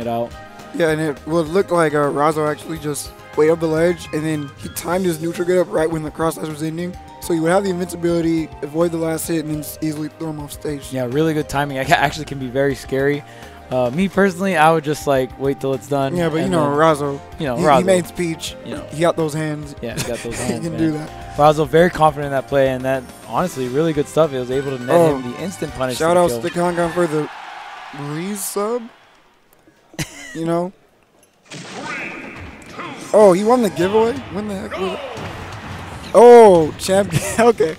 it out. Yeah, and it would look like uh, Razo actually just way up the ledge, and then he timed his neutral get up right when the cross slash was ending. So he would have the invincibility, avoid the last hit, and then just easily throw him off stage. Yeah, really good timing. I actually can be very scary. Uh, me personally, I would just like wait till it's done. Yeah, but you know, then, Razo, you know, he, Razo, he made speech. you know, He got those hands. yeah, he got those he hands, can man. do that. Razo very confident in that play, and that honestly really good stuff. He was able to net Oh, him the instant punish. Shout out to Kangan for the Breeze sub. You know. Oh, he won the giveaway. When the heck was it? Oh, champ. okay,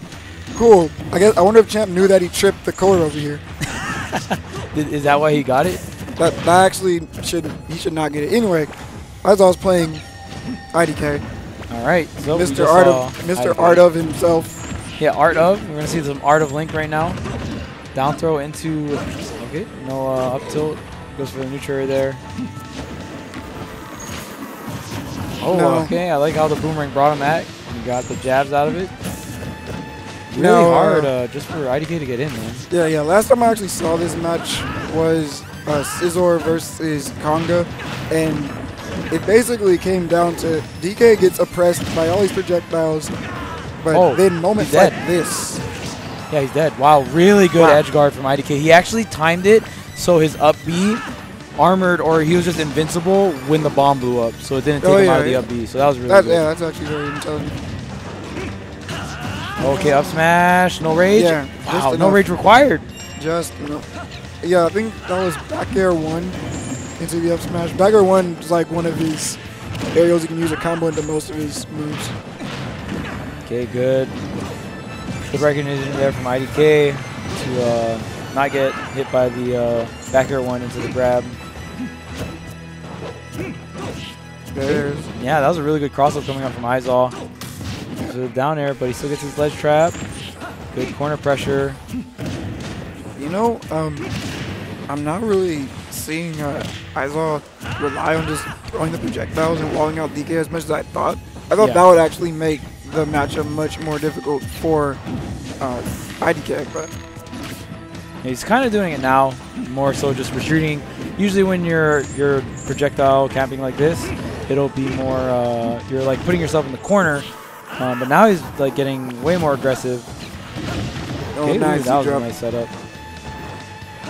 cool. I guess I wonder if champ knew that he tripped the code over here. Is that why he got it? That that actually should he should not get it. Anyway, as I was playing IDK, All right, so Mr. Art of Mr. Art Art of himself. Yeah, art of. We're gonna see some art of Link right now. Down throw into. Okay, no uh, up tilt. Goes for the neutral there. Oh, No. okay. I like how the boomerang brought him at. He got the jabs out of it. Really No, uh, hard uh, just for IDK to get in, man. Yeah, yeah. Last time I actually saw this match was uh, Scizor versus Conga, and it basically came down to DK gets oppressed by all these projectiles, but Oh, then moments like this. Yeah, he's dead. Wow, really good Wow. edge guard from IDK. He actually timed it so his up B armored or he was just invincible when the bomb blew up. So it didn't take Oh, him yeah, out of the yeah. up B. So that was really That, good. yeah, that's actually very intelligent. Okay, up smash, no rage. Yeah, wow, no rage required. Just you know, yeah, I think that was back air one into the up smash. Back air one is like one of his aerials he can use a combo into most of his moves. Okay, good. Good recognition there from IDK to uh, not get hit by the uh, back air one into the grab. There's Yeah, that was a really good cross up coming up from Izaw. So down air, but he still gets his ledge trap. Good corner pressure. You know, um, I'm not really seeing uh, Izaw rely on just throwing the projectiles and walling out DK as much as I thought. I thought Yeah. that would actually make the matchup much more difficult for uh, IDK, but He's kind of doing it now, more so just retreating. Usually when you're you're projectile camping like this, it'll be more uh, you're like putting yourself in the corner. Um, but now he's like getting way more aggressive. oh, Okay, ooh, nice, that was he a nice setup.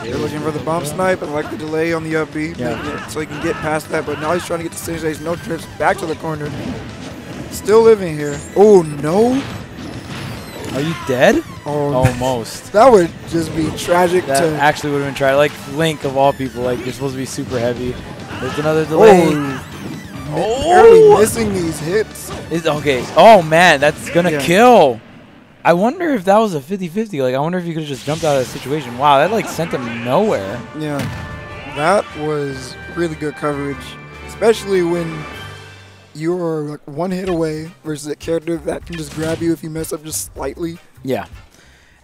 They're looking for the bomb snipe. I like the delay on the up Yeah. so he can get past that. But now he's trying to get the stage no trips, back to the corner. Still living here. Oh no! Are you dead? Oh, Almost. that would just be tragic That to. actually would have been tried. Like Link of all people, like you're supposed to be super heavy. There's another delay. Oh, Oh! missing these hits. Is okay. Oh man, that's gonna Yeah. kill. I wonder if that was a 50-50. Like I wonder if you could have just jumped out of that situation. Wow, that like sent him nowhere. Yeah, that was really good coverage, especially when you're like one hit away versus a character that can just grab you if you mess up just slightly. Yeah.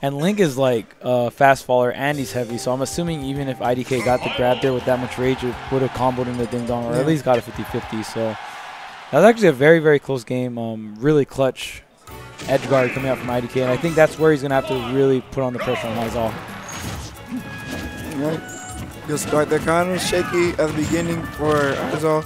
And Link is like a fast faller and he's heavy, so I'm assuming even if IDK got the grab there with that much rage, it would have comboed into Ding Dong or Yeah. at least got a 50-50. So that was actually a very, very close game. Um, really clutch edge guard coming out from IDK, and I think that's where he's gonna have to really put on the pressure on Izaw. Right. Good start. They're kind of shaky at the beginning for Izaw.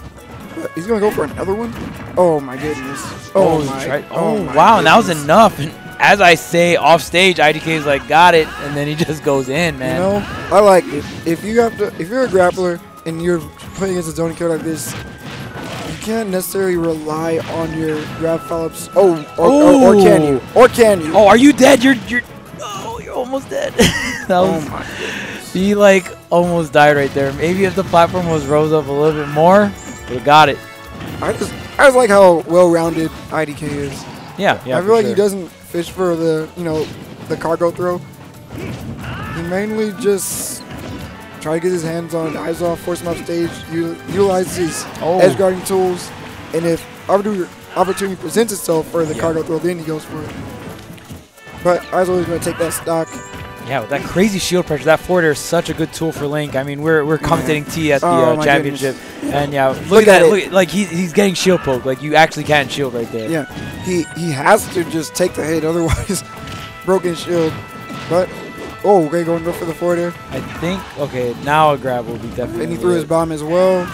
He's gonna go for another one. Oh my goodness. Oh, he my. oh oh my wow, and that was enough. And as I say, off stage, IDK is like, got it, and then he just goes in, You man. know, I like it. If you have to, if you're a grappler and you're playing against a zoning killer like this, you can't necessarily rely on your grab follow-ups. Oh, or, or, or can you? Or can you? Oh, are you dead? You're you're oh, you're almost dead. that Oh was my. he like almost died right there. Maybe if the platform was rose up a little bit more, would have got it. I just, I just like how well-rounded IDK is. Yeah, yeah. I feel like sure. he doesn't fish for the, you know, the cargo throw. He mainly just try to get his hands on Izaw, force him off stage, utilize his Oh. edge guarding tools, and if opportunity, presents itself for the Yeah. cargo throw, then he goes for it. But I was always going to take that stock. Yeah, with that crazy shield pressure, that forward air is such a good tool for Link. I mean, we're we're commentating T at the Oh, uh, championship, goodness. and yeah, look, Look at at that. it. Look, at- like he, he's getting shield poke. Like you actually can't shield right there. Yeah, he he has to just take the hit, otherwise broken shield. But Oh, okay, going go for the forward air. I think, okay, now a grab will be definitely. And he threw his bomb as well.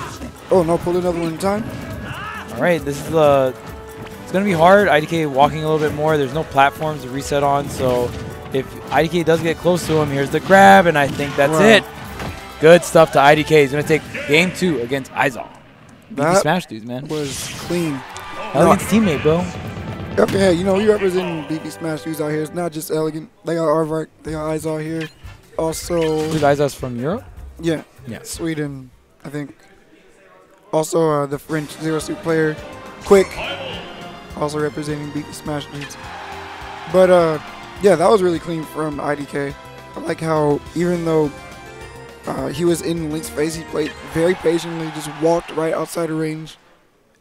Oh, no, pulled another one in time. All right, this is the. It's gonna be hard. IDK walking a little bit more. There's no platforms to reset on, so if IDK does get close to him, here's the grab, and I think that's Wow. it. Good stuff to IDK. He's gonna take game two against Izaw. BB That Smash dudes, man. was clean. Elegant's teammate, bro. Okay, you know, we representing BB Smash Dudes out here. It's not just elegant. They got Arvark, they got out here. Also, Who's Izaw's from Europe? yeah, Yeah. Sweden, I think. Also, uh, the French Zero Suit player, Quick, also representing BB Smash Dudes. But, uh, yeah, that was really clean from IDK. I like how, even though uh, he was in Link's face, he played very patiently, just walked right outside of range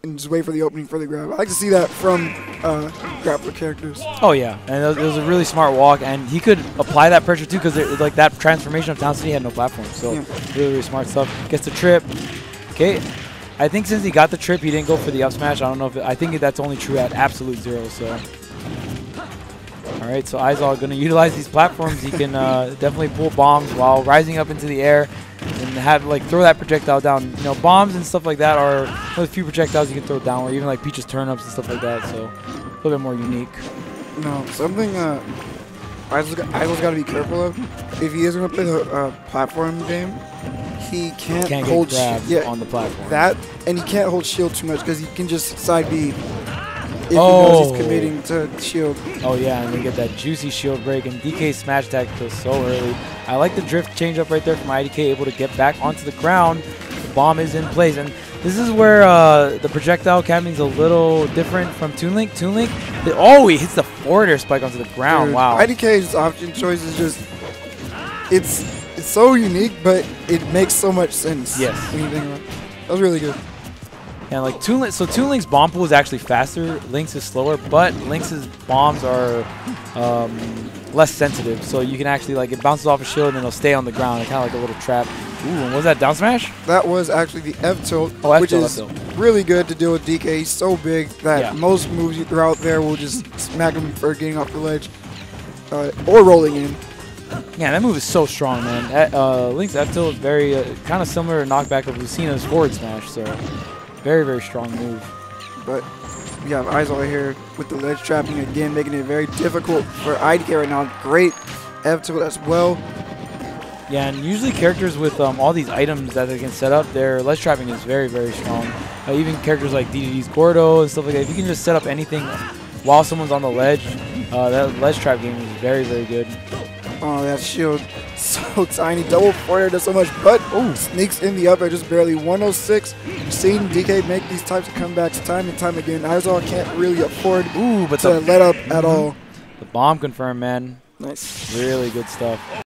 and just wait for the opening for the grab. I like to see that from uh, grappler characters. Oh yeah, and it was, a really smart walk, and he could apply that pressure too, because like that transformation of Town City had no platform, so Yeah. really really smart stuff. Gets the trip. Okay, I think since he got the trip, he didn't go for the up smash. I don't know if it, I think that's only true at absolute zero. So. All right, so Izaw going to utilize these platforms. He can uh, definitely pull bombs while rising up into the air and have like throw that projectile down. You know, bombs and stuff like that are one of the few projectiles you can throw down, or even like Peach's turnips and stuff like that. So a little bit more unique. No, something uh, Idol's got to be careful of. If he is going to play the uh, platform game, he can't, Can't hold yeah, on the platform. that, and he can't hold shield too much because he can just side B if he Oh. knows he's committing to shield. Oh yeah, and we get that juicy shield break, and DK smash attack kills so early. I like the drift change up right there from IDK, able to get back onto the ground. The bomb is in place, and this is where uh, the projectile camping is a little different from Toon Link. Toon Link, they- oh, he hits the forward air spike onto the ground. Dude, Wow. IDK's option choice is just it's it's so unique, but it makes so much sense. Yes. When you think about it. That was really good. And like Toon so Toon Link's bomb pool is actually faster. Link's is slower, but Link's bombs are um, less sensitive. So you can actually like it bounces off a shield and it'll stay on the ground, It's kind of like a little trap. Ooh, and was that down smash? That was actually the F tilt, Oh, F which tilt, is F tilt. really good to deal with DK. He's so big that Yeah. most moves you throw out there will just smack him for getting off the ledge uh, or rolling in. Yeah, that move is so strong, man. That, uh, Link's F tilt is very uh, kind of similar to knockback of Lucina's forward smash. So very very strong move. But we have Izaw here with the ledge trapping again, making it very difficult for IDK right now. Great F tilt as well. Yeah, and usually characters with um, all these items that they can set up, their ledge trapping is very, very strong. Uh, even characters like DDD's Gordo and stuff like that, if you can just set up anything while someone's on the ledge, uh, that ledge trap game is very, very good. Oh, that shield so tiny. Double forward does so much, but oh, sneaks in the upper just barely. 106. Seen DK make these types of comebacks time and time again. Izaw can't really afford Ooh, but to let up at mm-hmm. all. the bomb confirmed, man. Nice. Really good stuff.